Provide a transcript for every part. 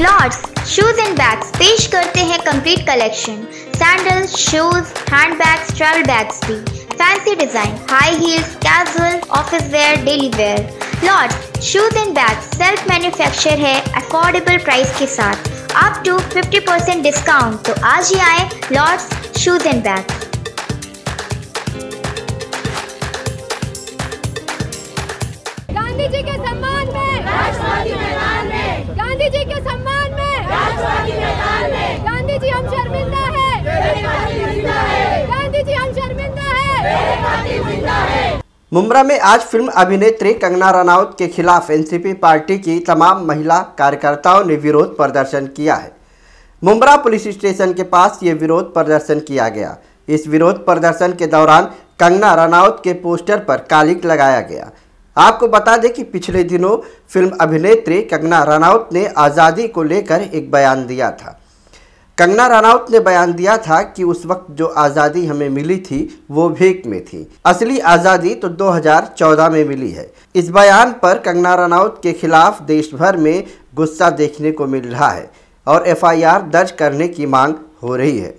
Lord's shoes and bags पेश करते हैं complete collection sandals shoes hand bags travel bags भी fancy design high heels casual office wear daily wear Lords shoes and bags self manufacture है affordable price के साथ up to 50% discount तो आज ही आए Lords shoes and bags Gandhi ji के सम्मान में राष्ट्रवादी मैदान में गांधी जी के सम्मान में राष्ट्रवादी मैदान में गांधी जी हम शर्मिंदा है मेरे कातिल ज़िंदा है गांधी जी हम शर्मिंदा है मेरे कातिल ज़िंदा है मुमरा में आज फ़िल्म अभिनेत्री कंगना रनौत के खिलाफ एनसीपी पार्टी की तमाम महिला कार्यकर्ताओं ने विरोध प्रदर्शन किया है। मुमरा पुलिस स्टेशन के पास ये विरोध प्रदर्शन किया गया। इस विरोध प्रदर्शन के दौरान कंगना रनौत के पोस्टर पर कालिक लगाया गया। आपको बता दें कि पिछले दिनों फ़िल्म अभिनेत्री कंगना रनौत ने आज़ादी को लेकर एक बयान दिया था। कंगना रनौत ने बयान दिया था कि उस वक्त जो आज़ादी हमें मिली थी, वो भीख में थी। असली आज़ादी तो 2014 में मिली है। इस बयान पर कंगना रनौत के खिलाफ देश भर में गुस्सा देखने को मिल रहा है और एफआईआर दर्ज करने की मांग हो रही है।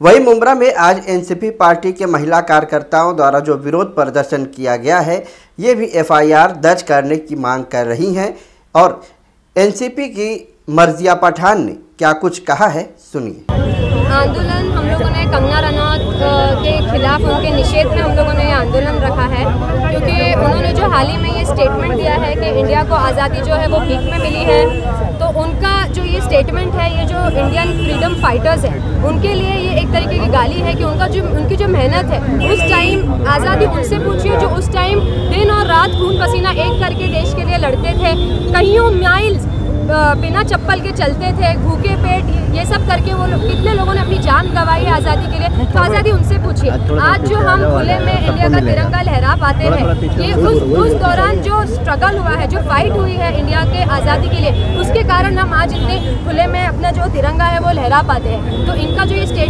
वहीं मुमरा में आज एनसीपी पार्टी के महिला कार्यकर्ताओं द्वारा जो विरोध प्रदर्शन किया गया है, ये भी एफआईआर दर्ज करने की मांग कर रही हैं और एनसीपी की मर्जिया पठान ने क्या कुछ कहा है? सुनिए। आंदोलन, हम लोगों ने कंगना रनौत के खिलाफ उनके निषेध में हम लोगों ने ये आंदोलन रखा है। क्योंकि उन्होंने जो हाल ही में ये स्टेटमेंट दिया है कि इंडिया को आज़ादी जो है वो भीख में मिली है तो उनका जो ये स्टेटमेंट है, ये जो इंडियन फ्रीडम फाइटर्स हैं, उनके लिए ये एक तरीके की गाली है कि उनका जो, उनकी जो मेहनत है, उस टाइम आज़ादी उनसे पूछिए जो उस टाइम दिन और रात खून पसीना एक करके देश के लिए लड़ते थे कईयों माइल्स बिना चप्पल के चलते थे भूखे पेट ये सब करके वो लोग कितने लोगों ने अपनी जान गवाई है आज़ादी के लिए? तो आज़ादी उनसे पूछिए। आज जो हम खुले में इंडिया का तिरंगा लहरा पाते हैं ये उस उस दौरान जो स्ट्रगल हुआ है जो फाइट हुई है इंडिया के आज़ादी के लिए उसके कारण हम आज इतने खुले में अपना जो तिरंगा है वो लहरा पाते हैं। तो इनका जो ये हम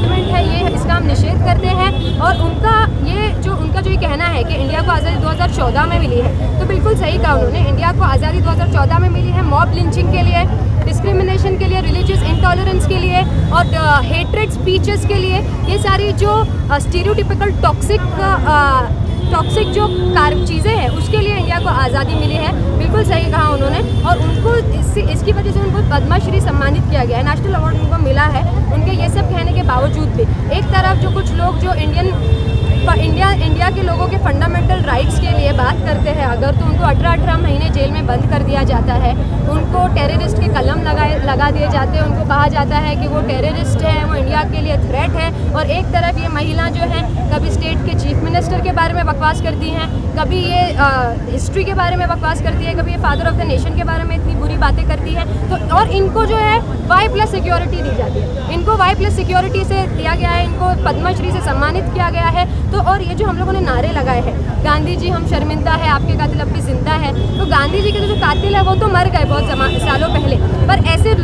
निषेध करते हैं और उनका ये जो, उनका जो ये कहना है कि इंडिया को आज़ादी 2014 में मिली है तो बिल्कुल सही कहा उन्होंने। इंडिया को आज़ादी 2014 में मिली है मॉब लिंचिंग के लिए, डिस्क्रिमिनेशन के लिए, रिलीजियस इंटॉलरेंस के लिए और हेट्रेड स्पीचेस के लिए। ये सारी जो स्टीरियोटिपिकल टॉक्सिक टॉक्सिक जो कार, चीज़ें हैं, उसके लिए इंडिया को आज़ादी मिली है। बिल्कुल सही कहा उन्होंने। और उनको इससे, इसकी वजह से उनको पद्मश्री सम्मानित किया गया है। नेशनल अवार्ड उनको मिला है। उनके ये सब कहने के बावजूद भी एक तरफ़ जो इंडियन इंडिया इंडिया के लोगों के फंडामेंटल राइट्स के लिए बात करते हैं। अगर तो उनको अठारह अठारह महीने जेल में बंद कर दिया जाता है। उनको टेररिस्ट के कलम लगाए लगा दिए जाते हैं। उनको कहा जाता है कि वो टेररिस्ट हैं, वो इंडिया के लिए थ्रेट है। और एक तरफ़ ये महिला जो है, कभी स्टेट के चीफ मिनिस्टर के बारे में बकवास करती हैं, कभी ये हिस्ट्री के बारे में बकवास करती है, कभी ये फादर ऑफ़ द नेशन के बारे में इतनी बुरी बातें करती है। तो और इनको जो है वाई प्लस सिक्योरिटी दी जाती है। इनको वाई प्लस सिक्योरिटी से दिया गया है, इनको पद्मश्री से सम्मानित किया गया है। तो और ये जो हम लोगों ने नारे लगाए हैं। गांधी जी, हम शर्मिंदा है, आपके कातिल अब भी ज़िंदा है। तो गांधी जी के जो कातिल है, वो तो मर गए बहुत सालों पहले। पर ऐसे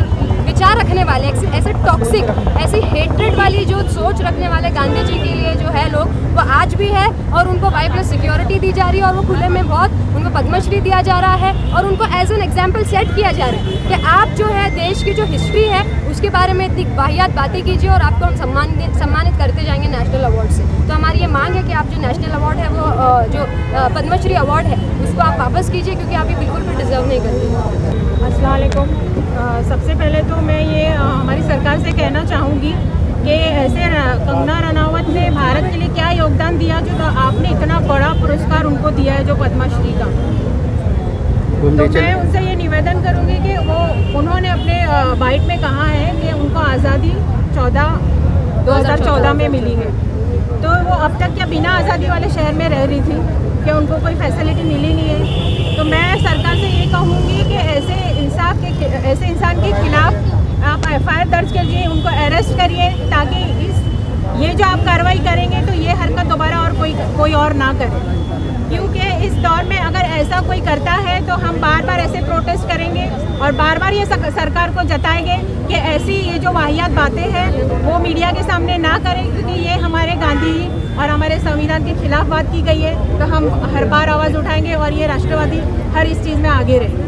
विचार रखने वाले, ऐसे टॉक्सिक ऐसी हेट्रेड वाली जो सोच रखने वाले गांधी जी के लिए जो है लोग, वो आज भी है और उनको वाई प्लस सिक्योरिटी दी जा रही और वो खुले में बहुत उनको पद्मश्री दिया जा रहा है और उनको एज एन एग्ज़ाम्पल सेट किया जा रहा है कि आप जो है देश की जो हिस्ट्री है, उसके बारे में इतनी वाहियात बातें कीजिए और आपको हम सम्मानित सम्मानित करते जाएँगे नेशनल अवार्ड से। तो हमारी ये मांग है कि आप जो नेशनल अवार्ड है वो जो पद्मश्री अवार्ड है, उसको आप वापस कीजिए क्योंकि आप ये बिल्कुल भी डिजर्व नहीं करते। असलकुम सबसे पहले तो मैं ये हमारी सरकार से कहना चाहूँगी कि ऐसे कंगना रनावत ने भारत के लिए क्या योगदान दिया जो तो आपने इतना बड़ा पुरस्कार उनको दिया है जो पद्मश्री का? तो मैं उनसे ये निवेदन करूँगी कि वो उन्होंने अपने बाइट में कहा है कि उनको आज़ादी चौदह दो चौदह में मिली है। तो वो अब तक क्या बिना आज़ादी वाले शहर में रह रही थी? कि उनको कोई फैसिलिटी मिली नहीं है? तो मैं सरकार से ये कहूँगी कि ऐसे इंसाफ के ऐसे इंसान के खिलाफ आप एफ़ दर्ज करिए, उनको अरेस्ट करिए, ताकि इस, ये जो आप कार्रवाई करेंगे तो ये हरकत दोबारा और कोई कोई और ना करे। क्योंकि इस दौर में अगर ऐसा कोई करता है तो हम बार बार ऐसे प्रोटेस्ट करेंगे और बार बार ये सरकार को जताएँगे कि ऐसी ये जो वाहियात बातें हैं, वो मीडिया के सामने ना करें, क्योंकि ये हमारे गांधी और हमारे संविधान के खिलाफ बात की गई है। तो हम हर बार आवाज़ उठाएँगे और ये राष्ट्रवादी हर इस चीज़ में आगे रहेंगे।